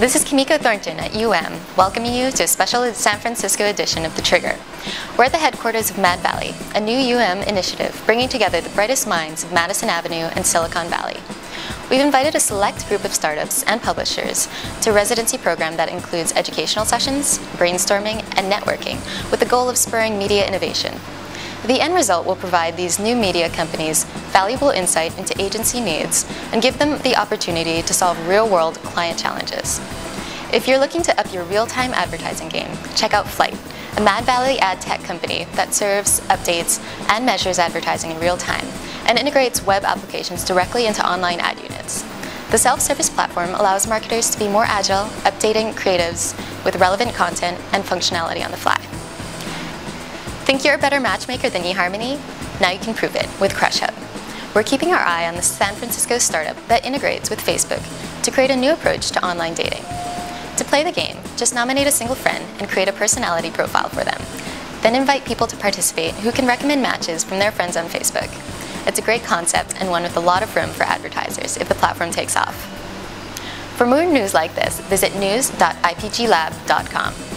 This is Kimiko Thornton at UM, welcoming you to a special San Francisco edition of The Trigger. We're at the headquarters of Mad Valley, a new UM initiative bringing together the brightest minds of Madison Avenue and Silicon Valley. We've invited a select group of startups and publishers to a residency program that includes educational sessions, brainstorming, and networking with the goal of spurring media innovation. The end result will provide these new media companies valuable insight into agency needs and give them the opportunity to solve real-world client challenges. If you're looking to up your real-time advertising game, check out Flite, a Mad Valley ad tech company that serves, updates, and measures advertising in real time and integrates web applications directly into online ad units. The self-service platform allows marketers to be more agile, updating creatives with relevant content and functionality on the fly. Think you're a better matchmaker than eHarmony? Now you can prove it with Crushhub. We're keeping our eye on the San Francisco startup that integrates with Facebook to create a new approach to online dating. To play the game, just nominate a single friend and create a personality profile for them. Then invite people to participate who can recommend matches from their friends on Facebook. It's a great concept and one with a lot of room for advertisers if the platform takes off. For more news like this, visit news.ipglab.com.